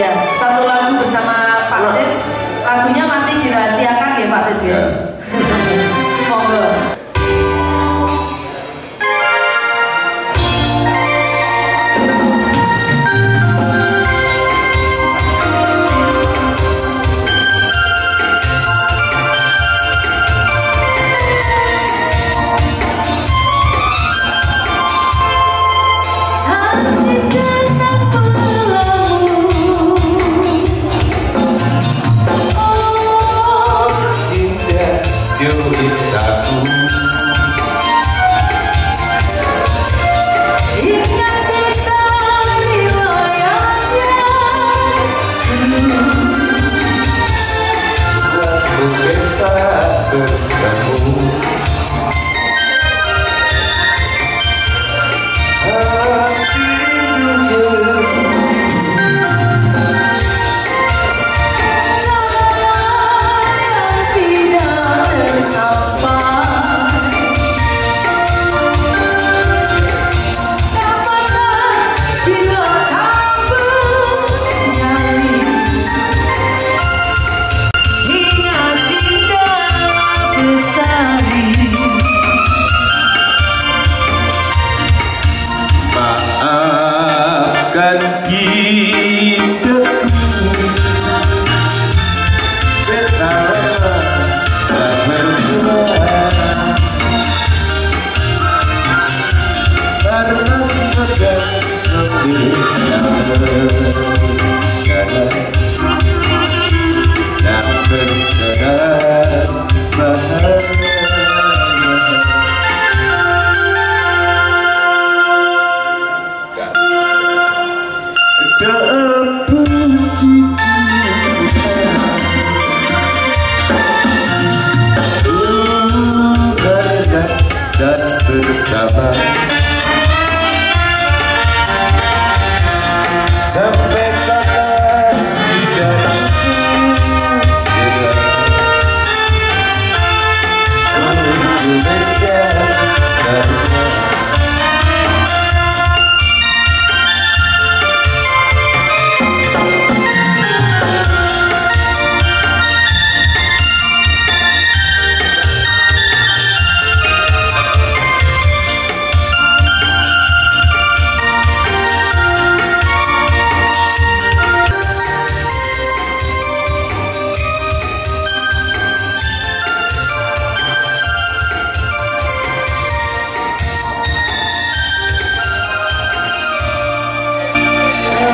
ya satu lagu bersama Pak Sis lagunya masih dirahasiakan ya Pak Sis ya. ya. you kalbi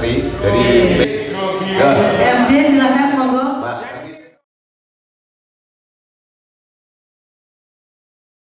Sastri dari iya. ya.